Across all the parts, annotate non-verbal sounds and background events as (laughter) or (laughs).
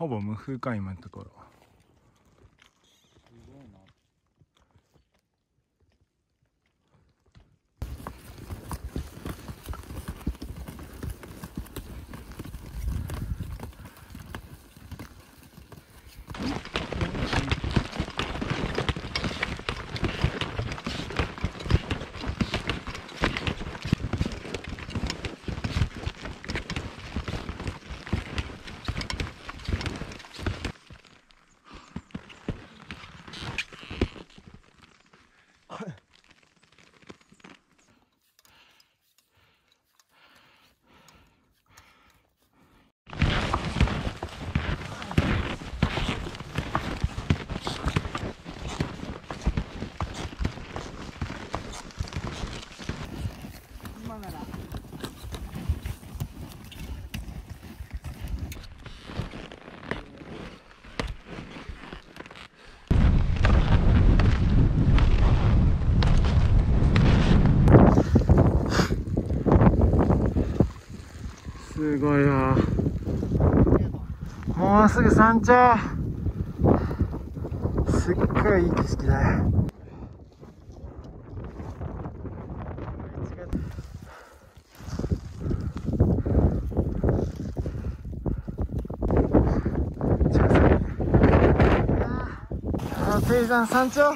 ほぼ無風か今のところ。すごいわ。もうすぐ山頂。すっごいいい景色だ。よあー低山山頂。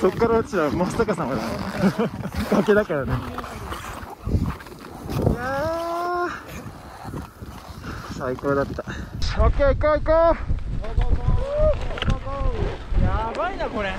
そっから落ちたら真っ逆さまだ (laughs) 崖だからね。いやー最高だった。オッケー行こう行こやばいなこれ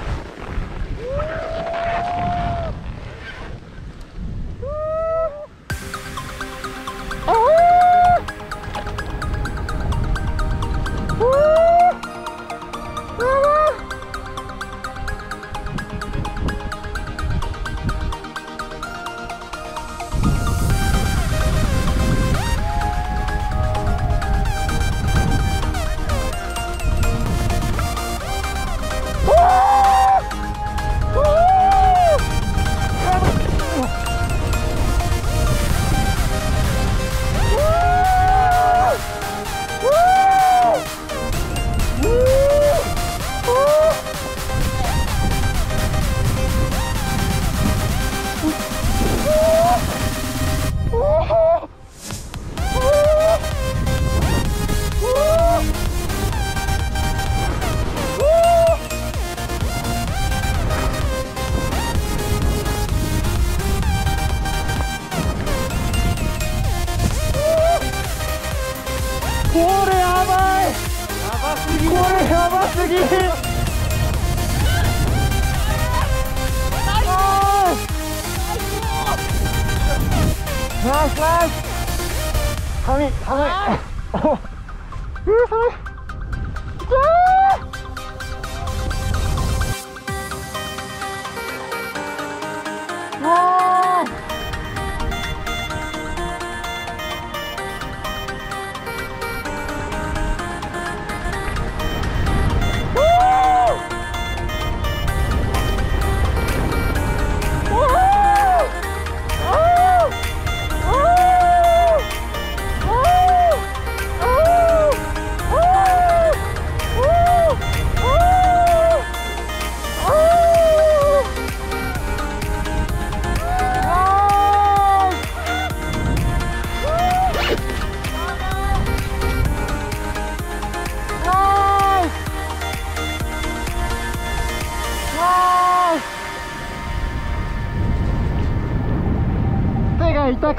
ばすぎ。ナイスナイス。寒い寒い。おうう寒い (laughs)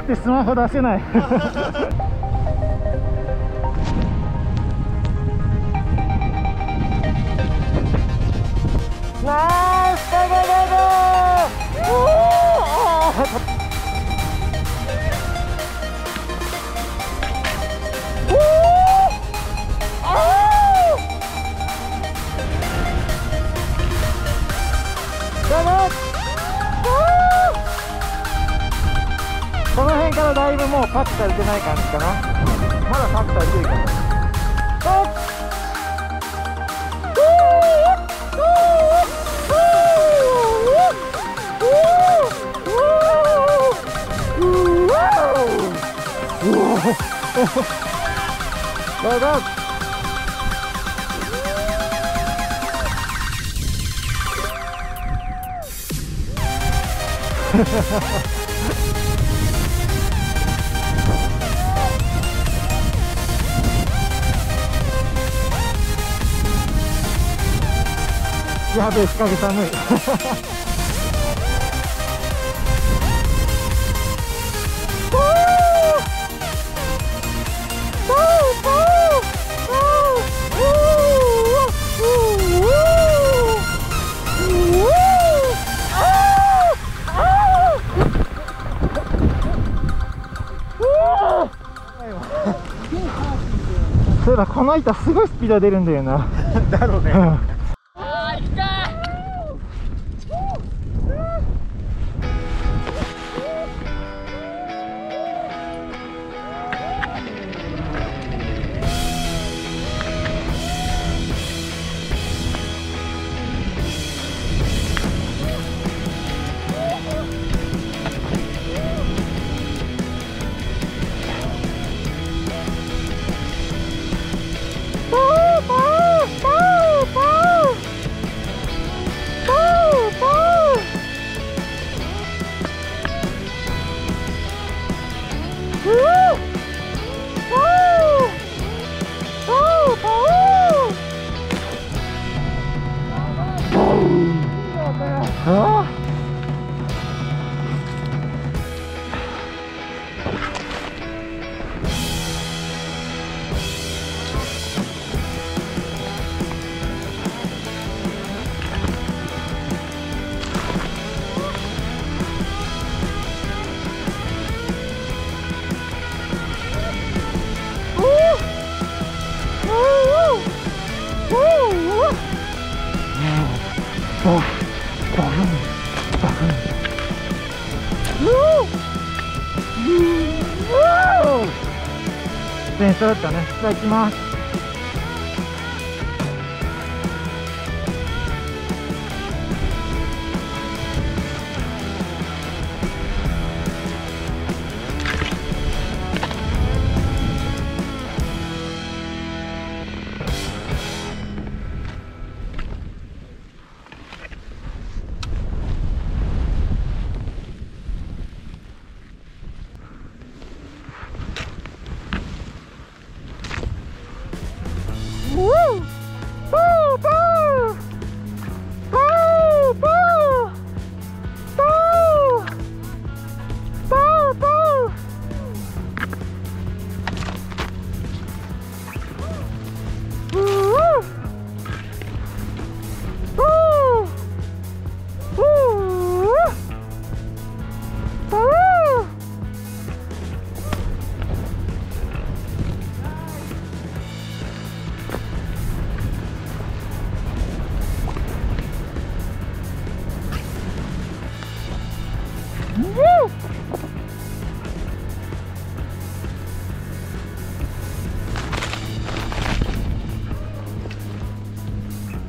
くてスマホ出せない。(laughs) からだいぶもうパッと足りてない感じかな。まだパッと足りてるかもど (laughs) やべえ日陰寒いそういえばこの板すごいスピード出るんだよな。(laughs) だろうね。うんババフンバフンうお全員揃ったね。じゃあ行きます。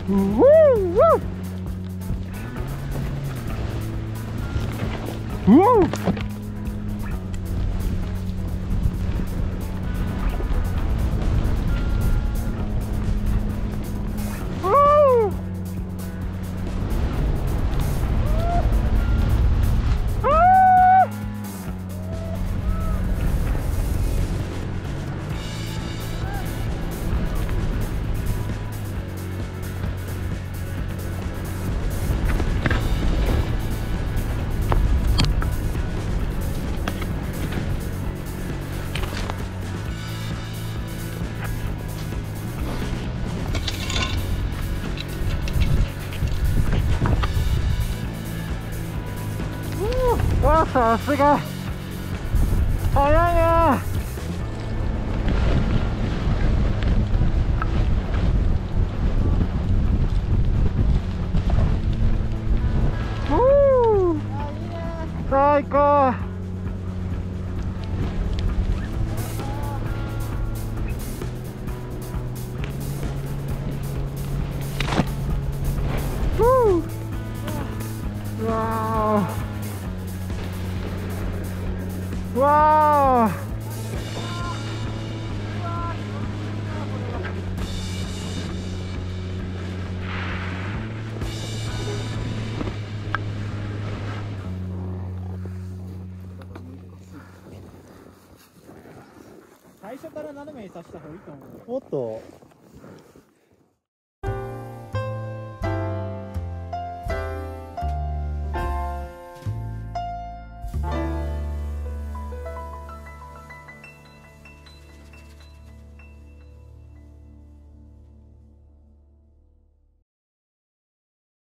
わさすが。早いねふう最高。最初から斜めに刺した方がいいと思う。